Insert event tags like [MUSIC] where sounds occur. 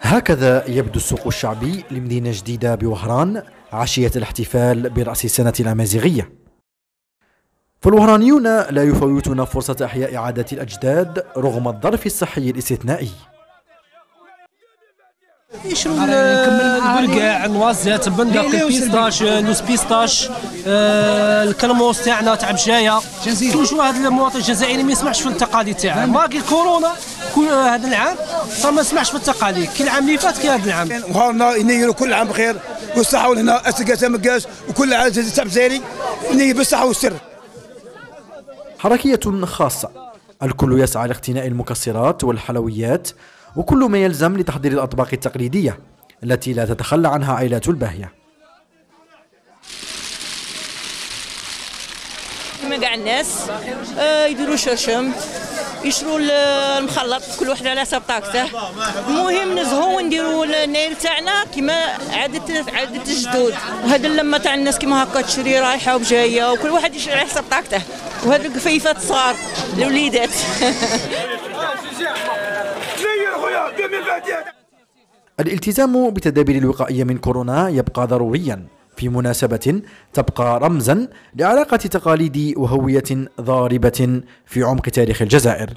هكذا يبدو السوق الشعبي لمدينة جديدة بوهران عشية الاحتفال برأس السنة الأمازيغية. فالوهرانيون لا يفوتون فرصة إحياء عادة الأجداد رغم الظرف الصحي الاستثنائي. يشرو البرقع النوازات البندق البيستاش لوس بيستاش آه، الكرموس تاعنا تاع بجايه توجو هذا المواطن الجزائري ما يسمعش في التقاليد تاعه؟ ماكي كورونا هذا العام صار ما يسمعش في التقاليد كل عام اللي فات كي هذا العام. وهارنا ينيروا كل عام بخير والصحه ولهنا اسقاسه مقاس وكل عام تاع بزاري ينير بالصحة والسر. حركية خاصة. الكل يسعى لاقتناء المكسرات والحلويات وكل ما يلزم لتحضير الأطباق التقليدية التي لا تتخلى عنها عائلات الباهية. كما كاع الناس آه، يديروا شرشم يشروا المخلط كل واحد على حسب طاقته. المهم نزهو ونديروا النيل تاعنا كما عادة عادة الجدود وهذا اللمة تاع الناس كما هكا تشري رايحة وجايه وكل واحد يشري على حسب طاقته. وهذا القفيفات الصغار الوليدات [LAUGHS] الالتزام بتدابير الوقائية من كورونا يبقى ضروريا في مناسبة تبقى رمزا لعلاقة تقاليد وهوية ضاربة في عمق تاريخ الجزائر.